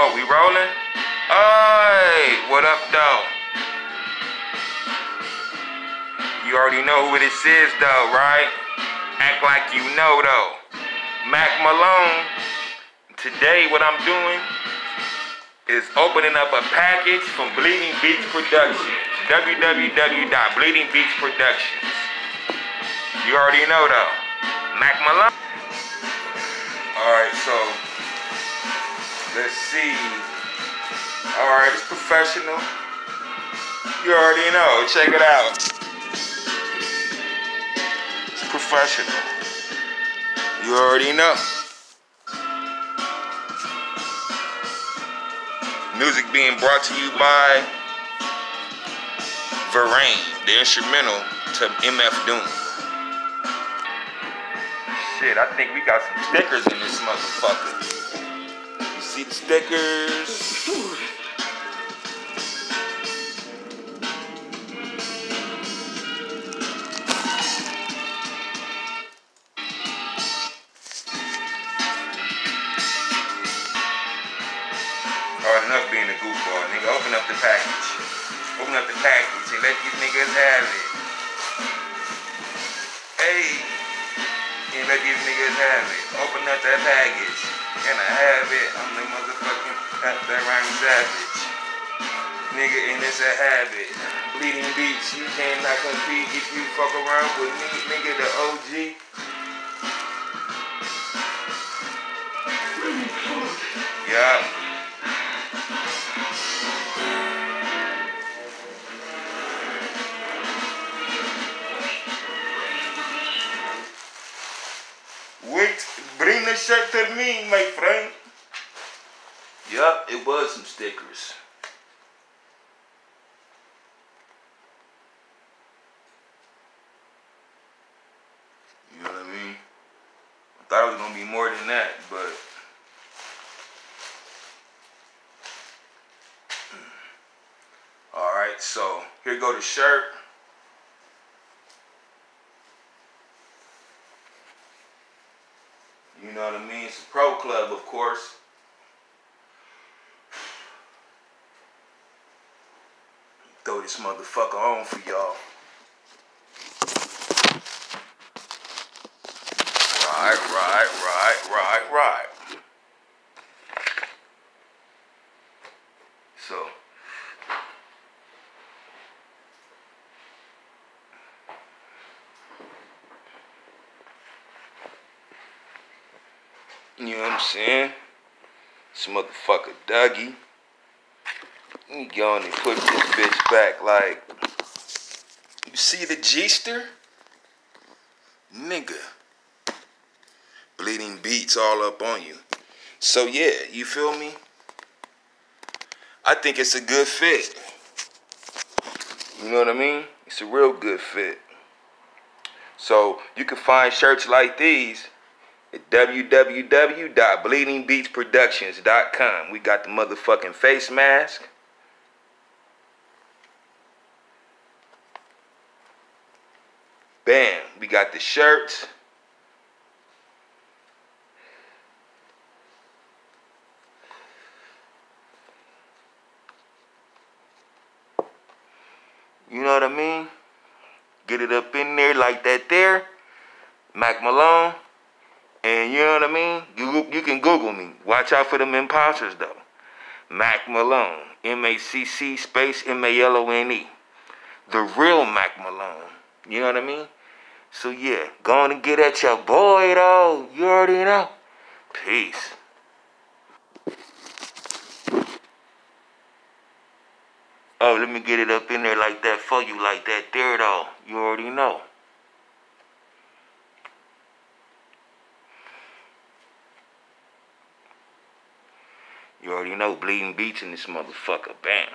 Oh, rolling? Hey, what up, though? You already know who this is, though, right? Act like you know, though. Macc Malone. Today, what I'm doing is opening up a package from Bleeding Beats Productions. www.bleedingbeatsproductions. You already know, though. Macc Malone. Alright, so let's see. Alright, it's professional. You already know. Check it out. It's professional. You already know. Music being brought to you by Verrain, the instrumental to MF Doom. Shit, I think we got some stickers in this motherfucker. See the stickers? Alright, enough being a goofball, nigga. Open up the package. Open up the package and let these niggas have it. Hey, let these niggas have it. Open up that package. And I have it. I'm the motherfucking that, that rhyme savage. Nigga, and it's a habit. Bleeding beats, you cannot compete if you fuck around with me, nigga, the OG. Yup. Wait, bring the shirt to me, my friend. Yup, it was some stickers. You know what I mean? I thought it was gonna be more than that, but all right. So here go the shirt. You know what I mean? It's a pro club, of course. Throw this motherfucker on for y'all. Right, right, right, right, right. So. You know what I'm saying? This motherfucker Dougie. Let me go and put this bitch back like. You see the G-ster? Nigga. Bleeding beats all up on you. So yeah, you feel me? I think it's a good fit. You know what I mean? It's a real good fit. So you can find shirts like these at www.bleedingbeatsproductions.com. We got the motherfucking face mask. Bam, we got the shirts. You know what I mean? Get it up in there like that there. Macc Malone. And you know what I mean? You, you can Google me. Watch out for them imposters though. Macc Malone. M-A-C-C space M-A-L-O-N-E. The real Macc Malone. You know what I mean? So yeah, go on and get at your boy though. You already know. Peace. Oh, let me get it up in there like that for you, like that there though. You already know. You already know bleeding beats in this motherfucker. Bam.